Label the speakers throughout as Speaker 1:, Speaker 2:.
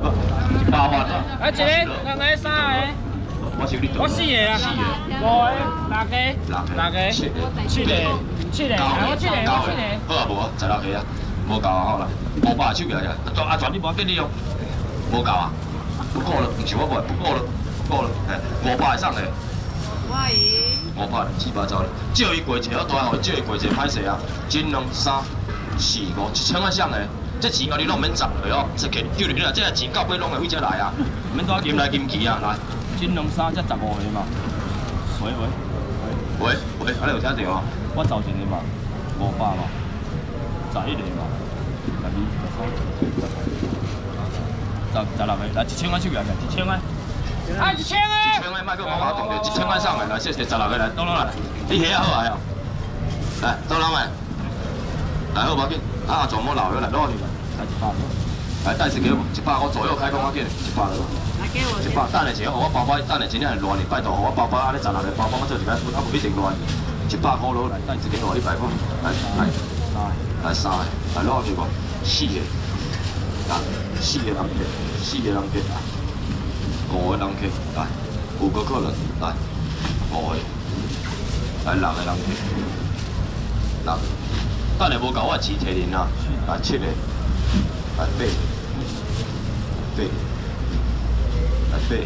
Speaker 1: 一百万啊！
Speaker 2: 啊，一个、两个、三个，
Speaker 1: 我收你
Speaker 2: 我四个啊，
Speaker 1: 四个，
Speaker 2: 五个、六个、六个、
Speaker 1: 七个，
Speaker 2: 七个、七个，啊，我七个，我七个。
Speaker 1: 好啊，无啊，十六个啊，无够啊，好啦，五百手起来啊，阿全你无紧你用，无够啊，不够了，唔是我买，不够了，不够了，哎，五百以上的。
Speaker 3: 我赢。
Speaker 1: 五百七八糟了，借伊过节，我大号借伊过节歹势啊，金两三四五一千块上的，这钱我你拢免赚了哦，这给丢你啦，这钱到尾拢会为这来啊，免多金来金去啊，来，
Speaker 2: 金龙三才十五个嘛，喂喂
Speaker 1: 喂。喂，安尼有听到哦？
Speaker 2: 我找一个嘛，五百嘛，十一个嘛，十二、十三、十十十六个，来一千块手来一千块。啊，一千个！
Speaker 1: 一千块，卖个我我讲着，一千块上来，来谢谢十六个来，倒落来，你下好来哦，来倒落来，来好无要紧，啊全部留下来攞去，
Speaker 2: 来一百个，
Speaker 1: 来带一个一百块左右开工要紧，一百个，
Speaker 3: 来
Speaker 1: 一百，等下一个，我包包等下真乱哩，拜托，我包包安尼十六个包包我做一摆，啊无一定乱，一百块攞来，带一个我一百块，来来来三个，来攞去无，四个，来四个人客，四个人客。五个人客来，五个客人来，五个，来六个人客，六，等下无够我钱摕恁啊，来七个，来八个，八个，来八个，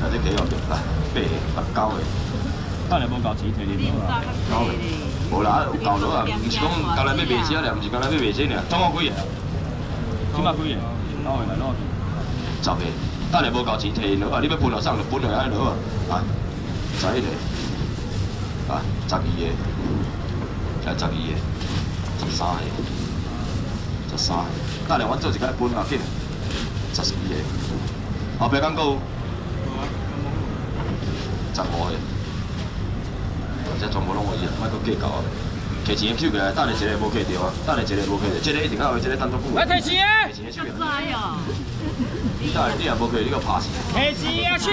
Speaker 1: 来这几号来八个，来九个，
Speaker 2: 等下无够钱摕恁啊。
Speaker 1: 九个，无啦，有够了啊，毋是讲刚来要卖车俩，毋是刚来要卖车俩，总共几个？
Speaker 2: 起码几个？攞去来攞去。
Speaker 1: 十个，等下无够钱摕落啊！你要分落送就分落安尼落啊！来，十一个，来十二个，来十二个，十三个，十三个。等下我做一个分啊，紧，十四个。后壁讲够，十五个，这全部拢有伊啊，莫搁计较啊！摕钱收过来，等下一个无摕着啊，等下一个无摕着，这个一定要有，这个当作付。
Speaker 2: 来摕钱啊！
Speaker 1: 摕钱收起来。你等下你也无摕，你搁拍死。
Speaker 2: 摕钱啊手！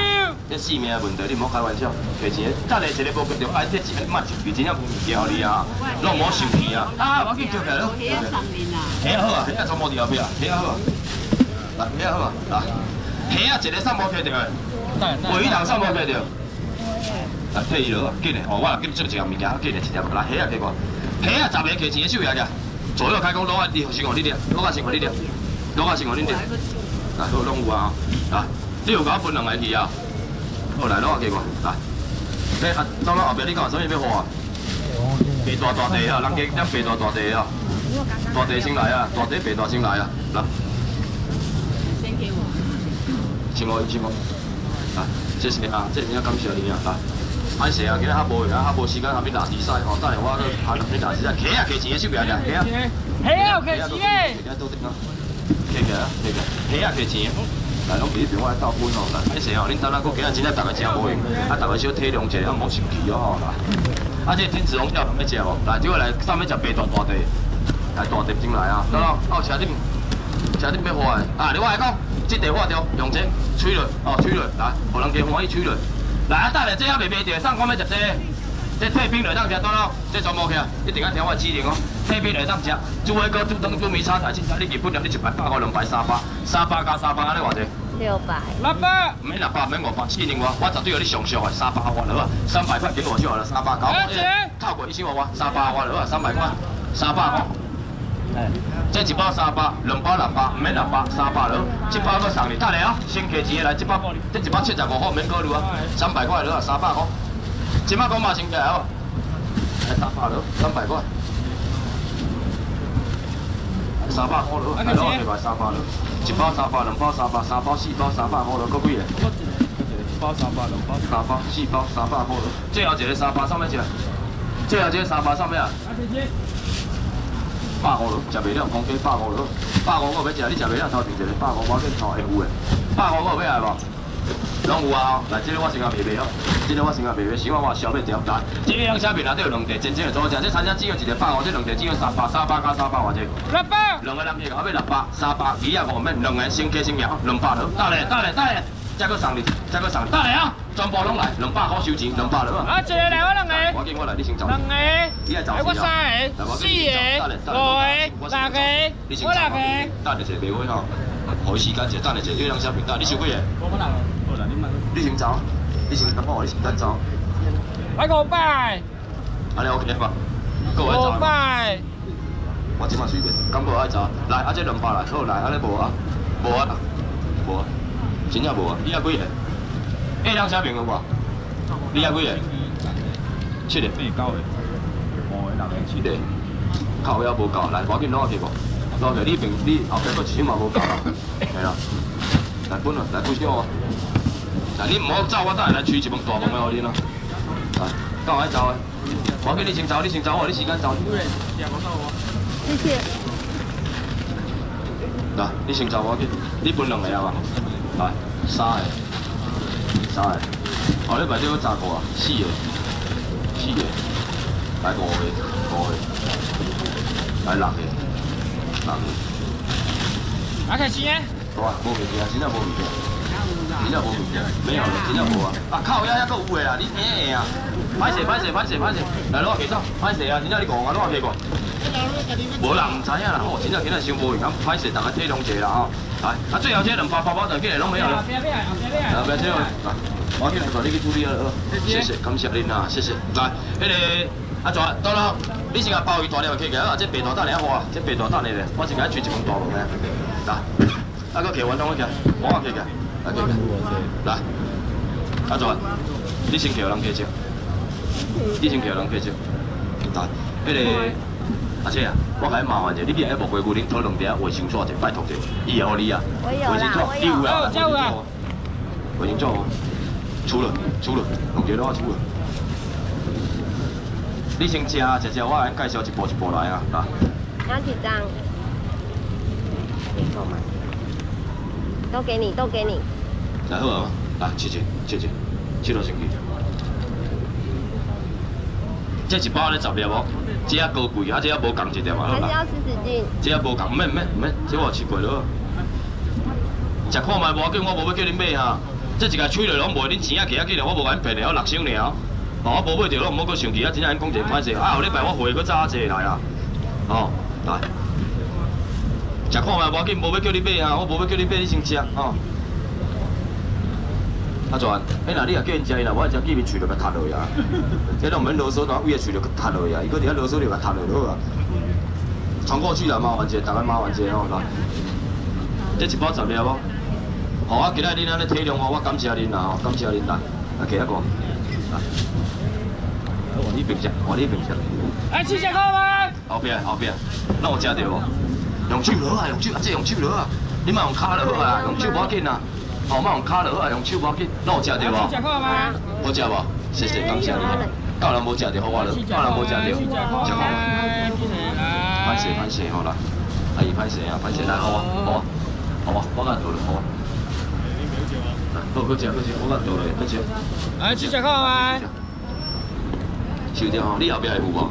Speaker 1: 这性命的问题，你莫开玩笑。摕钱，等下一个无摕着，哎，这钱莫收去，真正无物件你啊，拢莫收去啊。啊，我去叫起来咯。
Speaker 3: 黑啊上面啊！
Speaker 1: 黑啊好啊，黑啊全部伫后壁啊，黑啊好啊。来，黑啊好啊，来，黑啊一个送无摕着的，唯一人送无摕着。来，退伊落啊，紧的，哦，我来给你做一样物件，紧的，一条来黑啊给我，黑啊十个摕钱的手下去，左右开弓，拢啊，你先互你掠，拢啊先互你掠，拢啊先互你掠。来，好，拢有啊，啊，你有甲我分两个去啊？好，来，拢啊给我，来。你啊，到了后壁你讲啥物要花啊？白大大地啊，人家点白大大地啊，大地先来啊，大地白大先来啊，来。
Speaker 3: 先给我。
Speaker 1: 请我，请我，啊，谢谢啊，这真正感谢你啊，来。歹势啊，今日较无闲，较无时间，下面打比赛吼，等下我去下面打比赛，客啊，客钱的手边啊，客啊，
Speaker 2: 黑啊，摕钱诶！
Speaker 1: 客啊，倒顶啊，客起啊，客起，客啊，客钱。来，拢伫边我来斗分吼，来，歹势吼，恁等下搁今日真正逐个真无闲，啊，逐个小体谅者，啊，莫生气哦吼，来。啊，这天子龙饺要食无？来，这个来上面食白大大地，来大地进来啊，得咯，哦，车顶，车顶要花的，啊，你我来讲，这地花掉，用这吹落，哦，吹落，来，互人家欢喜吹落。来啊！等下这还未卖掉，上官要食这，这退冰来当食，对咯？这全部起啊！一定要听我指令哦。退冰来当食，猪尾膏、猪汤、猪米炒菜，凊彩你日本了，你一百百块、两百三百，三百加三百，安尼偌济？
Speaker 4: 六百。
Speaker 2: 六百。
Speaker 1: 免六百，免五百，四零我，我绝对有你上上的三百我了啊！三百块给我就好了，三百搞。套过一千我我，三百我了啊！三百块，三百哦。哎，这一包三百，两包六百，免六百，三百了，一包搁送你，等下哦，先客钱来，这包，这一包七十五块，免考虑啊，三百块了啊，三百块，即摆讲嘛先起来哦，来三百了，三百块，三百块了，来攞去买三百了，一包三百，两包三百，三包四包三百块了，搁几个？
Speaker 2: 一包三百，两包
Speaker 1: 三包，四包三百块了，最后一个三百上面一个，最后一个三百上面啊。百五了，食袂了，讲价百五了，百五我要食，你食袂了，头前一个百五我先头会有诶，百五我有要来无？拢有啊，来，这个我先甲卖卖哦，这个我先甲卖卖，喜欢我消费掉单。这个两车面内底有两地真正的做食，这餐厅只有一个百五，这两地只有三百，三百加三百偌济。
Speaker 2: 六百。
Speaker 1: 两个人去，后尾六百，三百，二啊五免，两个先加先赢，两百了，得嘞，得嘞，得嘞。再搁送你，再搁送你。来啊！全部拢来，两百块收钱，两百了啊！
Speaker 4: 啊，一个来，我两个。
Speaker 1: 我紧我来，你先走。
Speaker 4: 两个。
Speaker 1: 你来走
Speaker 4: 我三个，四个，五个，六个，我六个。
Speaker 1: 等下坐袂会吼，好时间坐，等下坐月亮小平台，你收几个？
Speaker 2: 我不能。你
Speaker 1: 先走，你先等我，你先等走。
Speaker 4: 来五百。
Speaker 1: 安尼 OK 吧？各位走。
Speaker 4: 五百。
Speaker 1: 我即马随便，敢无爱走？来，啊这两百来，好来，安尼无啊？无啊？无啊？真正无啊？你啊几个？月亮小平有无？你啊几个？七个。
Speaker 2: 八九个。五个六个七
Speaker 1: 个。靠也无够，来，赶紧攞去无？攞去，你平你后壁个钱嘛无够啦，系啦。来分啊，来分少啊。来，你唔好走，我等下来取一盆大风的给你咯。来，跟我走啊！我叫你先走，你先走，我你时间走。
Speaker 3: 谢谢。
Speaker 1: 嗱，你先走我去，你分两个啊嘛？来，三个，三个。哦，你买这个炸过啊？四个，四个。来五个，五个。来六个，六个。
Speaker 4: 阿开钱？
Speaker 1: 好啊，无物件，真正无物件。真正无，没有了，真正无啊！啊靠，遐遐个有诶啊！你听下啊？歹势，歹势，歹势，歹势。来，攞下走，歹势啊！真正你讲啊，攞下过。无人唔知影啦，吼！真正今日伤无闲，咁歹势，大家体谅一下啦，吼！来，啊，最后这两包包包就起来拢没有了。
Speaker 4: 不要不要，不要不要。
Speaker 1: 我今日带你去处理了，谢谢，感谢您啊，谢谢。来，迄个阿全，到了，你先甲鲍鱼大条起起，啊，这白大等下花，这白大等下咧，我先甲你吹一盆大龙咧。来，啊，个客完拢我起，我啊起起，来起起，来，阿全，你先叫人起招，你先叫人起招，来，迄个。阿姐啊，我甲你麻烦者，你边下一无规矩，恁讨论下卫生纸者，拜托者，伊会互你啊。卫生纸，你有啊？
Speaker 4: 有啊。
Speaker 1: 卫生纸，出了，出了，弄几多出了。你先食，食食，我来介绍一步一步来啊，来。
Speaker 5: 要几张？你够吗？都给你，都给你。
Speaker 1: 来好啊，来，切切，切切，切到先去。这一包咧十粒无？这也高贵，啊，这也无共一点嘛，
Speaker 5: 还是要湿纸巾。
Speaker 1: 这也无共，唔免唔免唔免，这我试过了。食看卖无要紧，我无要叫恁买哈。这一个吹落拢无，恁钱啊寄啊寄来，我无甲恁骗的，我六箱尔。哦，我无买着，拢唔好搁生气啊！真正恁讲一个歹势，啊后礼拜我会搁早一个来啊。哦，来。食看卖无要紧，无要叫你买啊，我无要叫你买，你先食哦。阿全，哎那你也叫人食伊啦，我只见面喙就甲塌落呀。这拢唔免啰嗦，哪胃喙就甲塌落呀。伊搁伫遐啰嗦就甲塌落就好啊。传过去啦，麻烦者，大家麻烦者哦，来。这一包十粒无？好啊，今日恁安尼体谅我，我感谢恁啦，感谢恁啦。啊，其他个。来。我你平食，我你平食。
Speaker 4: 哎，吃食好吗？
Speaker 1: 后边，后边，那我食着无？用手落啊，用手，啊，这用手落啊。你莫用卡落好啊，用手无要紧啊。哦，莫用卡落好啊，用手无要紧。那有食着无？
Speaker 4: 食好吗？
Speaker 1: 好食无？谢谢，感谢你。到人无食着好我了，到人无食着，食好吗？歹势歹势，好啦，阿姨歹势啊，歹势来好啊，好啊，好啊，我甲倒了，好啊。好，搁食，搁食，我甲倒了，搁食。
Speaker 4: 来，吃食好吗？
Speaker 1: 收着吼，你后壁会付无？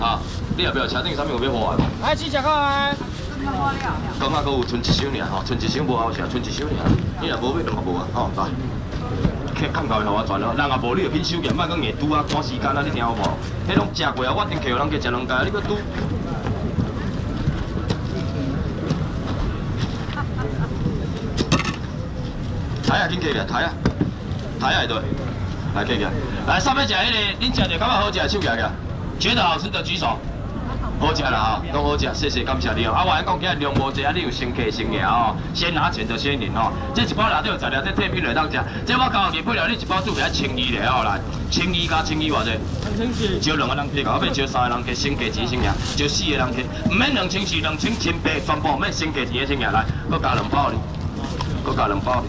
Speaker 1: 啊，你后壁有车顶啥物有要花的无？
Speaker 4: 来，吃食好吗？
Speaker 1: 刚刚搁有剩一箱尔吼，剩一箱无好食，剩一箱尔。你若无买，就无啊，吼来。客看到的，互我传了。人若无，你就紧收件，莫讲硬拄啊，赶时间啊，你听有无？迄拢食过啊，我顶客有人加食两家，你搁拄。抬啊，紧起来，抬啊，抬啊，对，来起起来。来，上面食迄个，恁食着感觉好食，手举起来，觉得好吃的举手。好食啦吼，拢好食，谢谢感谢你哦。啊，我讲今日量无济，啊，你有先客先赢哦，先拿钱就先赢哦。这一包内底有材料，这特品来当食。这我交给配料，你一包煮起千二咧哦来，千二加千二偌济？招两个人客，后尾招三个人客，先客钱先赢，招四个人客，唔免两千四，两千千八，全部唔免先客钱先赢来，搁加两包哩，搁加两包哩，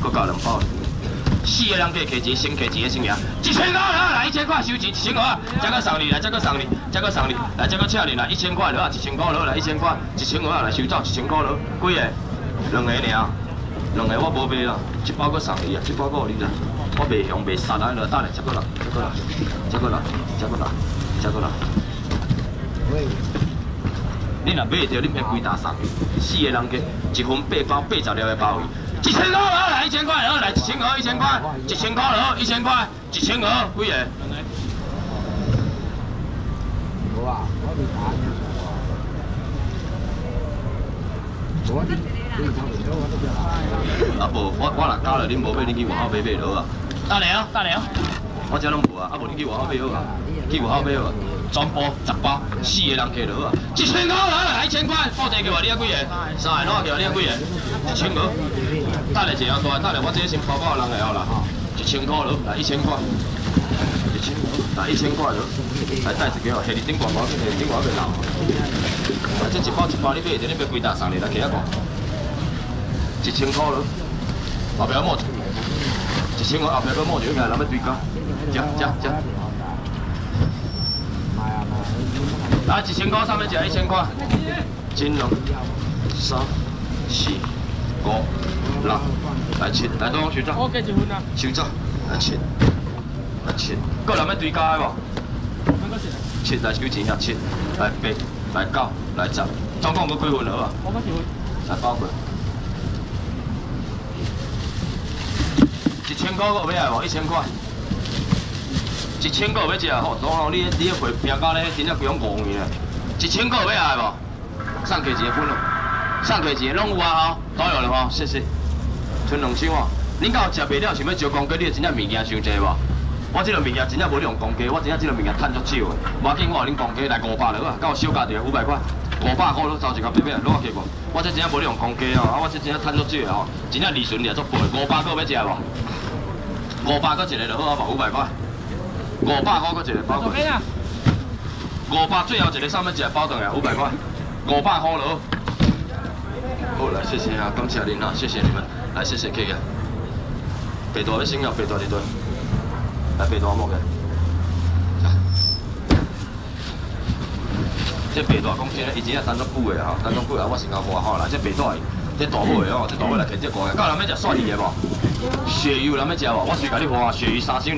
Speaker 1: 搁加两包哩。四个人客客钱，先客钱先赢，一千块来，一千块收钱，一千块啊，再搁送你来，再搁送你，再搁送你，来再搁请你来，一千块了，一千块了来，一千块，一千块来收走，一千块了，几个？两个尔，两个我无卖啦，一包搁送你啊，一包搁你啦，我卖香卖杀啊，了，等下再搁来，再搁来，再搁来，再搁来，再搁来。喂，你若买着，你免几大送，四个人客，一份八包八十了的包。一千块了，来一千块，好来一千块，一千块，一千块了，一千块，一千块，几个？
Speaker 6: 无啊，我是打你。我你你差不我都不要。
Speaker 1: 啊无，我我若加了，恁无买，恁去外口买买落啊。
Speaker 4: 大梁，大梁，
Speaker 1: 我遮拢无啊，啊无恁去外口买好啊，去外口买好啊，全部十包，四个人摕落啊，一千块了，一千块，报一个话你啊几个？三个，哪个叫你啊几个？一千块，等下一下大，等下我这先包包人来好啦，一千块落，来一千块，一千，来一千块落，来带一个哦，下日顶广告，下日顶广告袂老。啊，这一包一包你买，这你买几大送你来，起啊讲，一千块落，后壁摸。一千块后壁要摸住，人要对价，食食食。来一千块，上面食一千块。金龙，三、四、五、六，来七，来多少手掌？
Speaker 4: 我给一分啊。
Speaker 1: 手掌，来七，来七。个人要对价的无？七来收钱啊，七来八来九来十，总共要几分好啊？
Speaker 4: 我给一分。
Speaker 1: 来包过。一千块个要来无？一千块。一千个要食吼，当然你你会拼到咧，真正几种五元啊！一千个要来无？上给一个分咯，上给一个拢有啊吼，都有了吼，谢谢。剩两箱哦，恁到食袂了，想要招公鸡，你真正物件伤济无？我这个物件真正无用公鸡，我真正这个物件趁足少的。无要紧，我恁公鸡来五百了啊，甲我小价着五百块，五百块都找一个买买，落去无？我这真正无用公鸡哦，啊我这真正趁足少的吼，真正利润也足高，五百个要食无？五百个一个就好啊，无五百块。五百块个一个包过。五百最后一个上面一个包顿来五百块，五百块了。好来，谢谢啊，感谢您啊，谢谢你们，来谢谢 K 个。北大要先要北大一顿，来北大莫个。这北大讲真诶，以前也等足久的吼，等足久啊，我新加坡吼来，这北大这大尾的吼，这大尾来啃这个，到人要食蒜鱼的无？鳕鱼人要食无？我先甲你话，鳕鱼三星。